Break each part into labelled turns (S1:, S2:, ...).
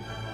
S1: Bye.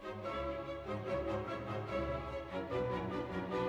S1: Thank you.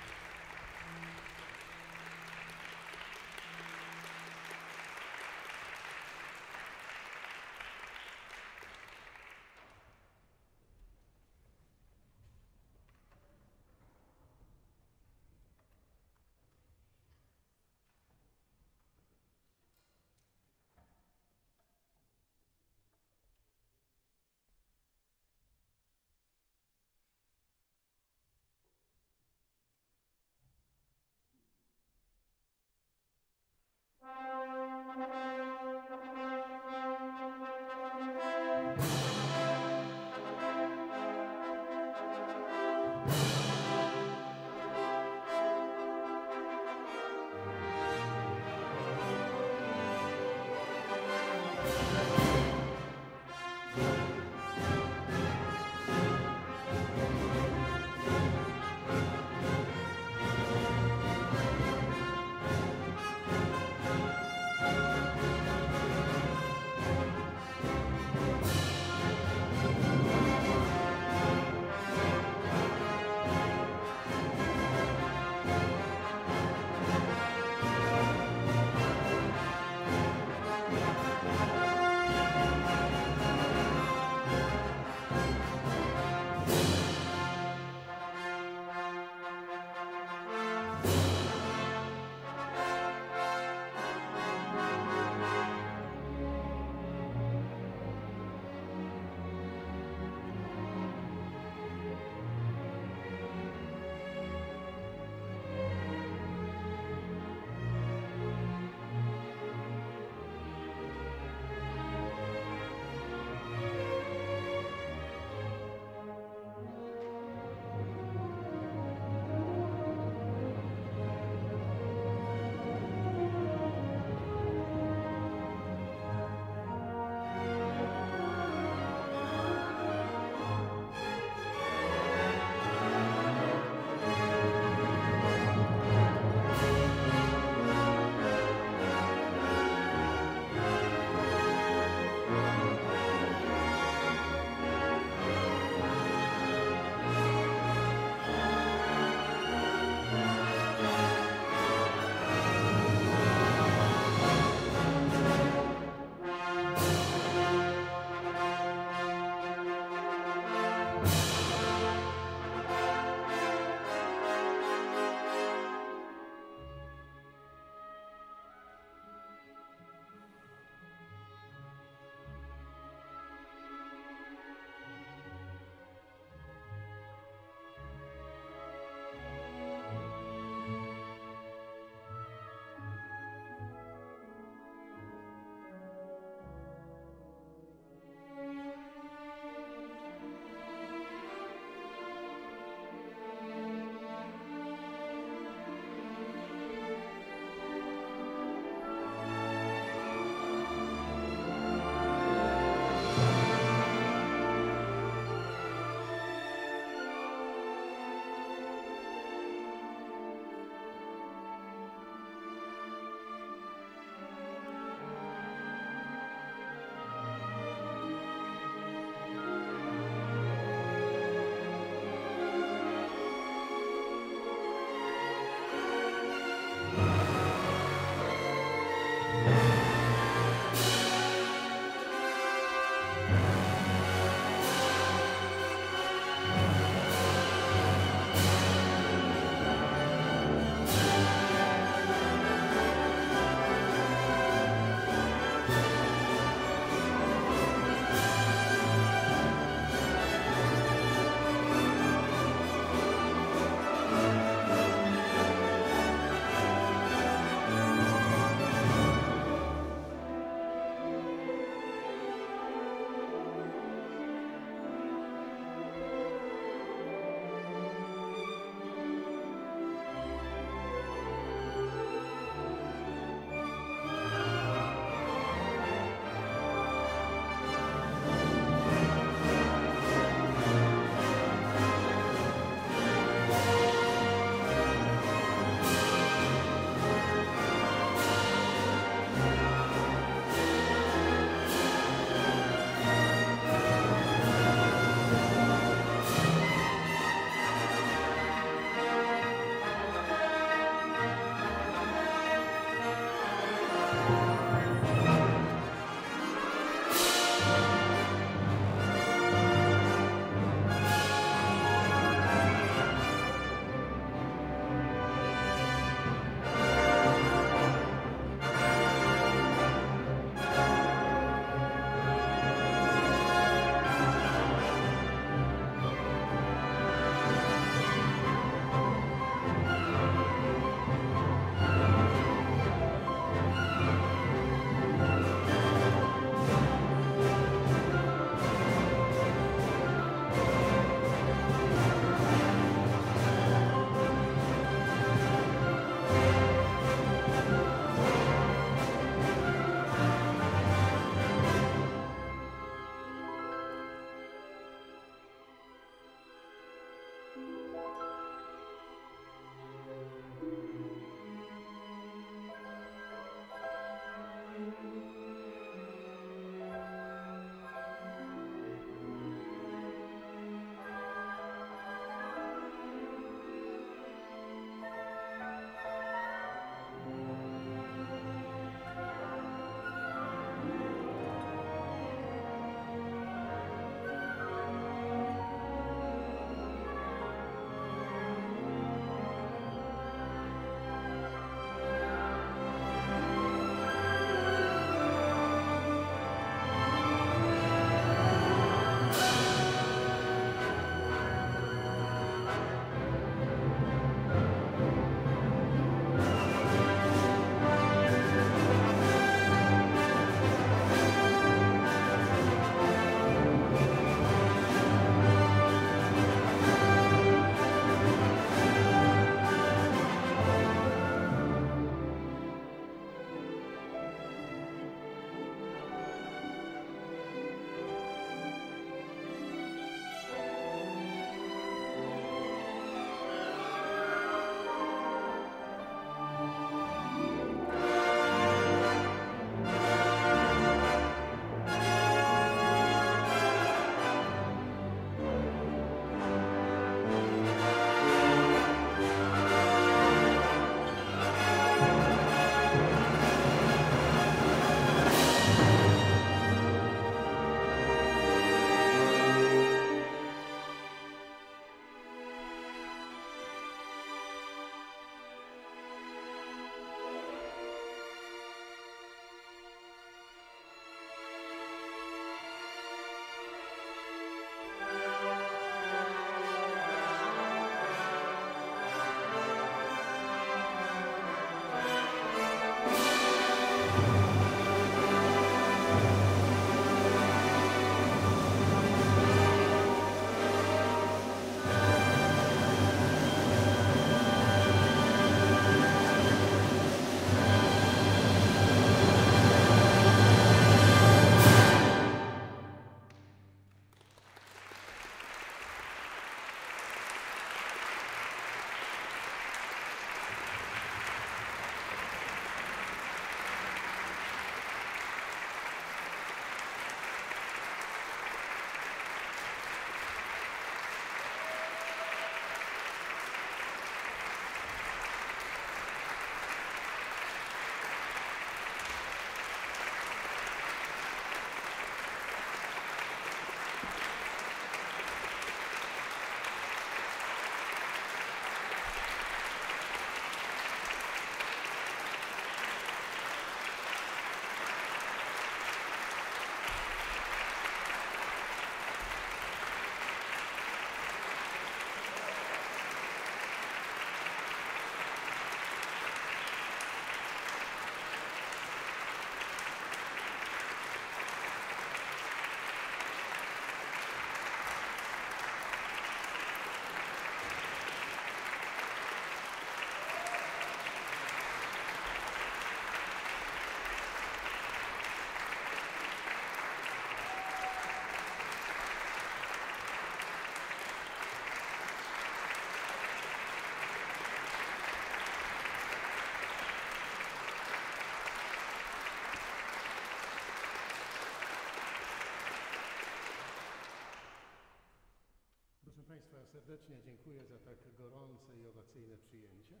S1: Serdecznie dziękuję za tak gorące i owacyjne przyjęcie.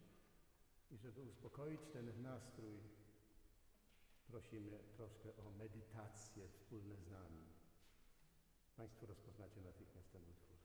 S1: I żeby uspokoić ten nastrój, prosimy troszkę o medytacje wspólne z nami. Państwo rozpoznacie natychmiast ten utwór.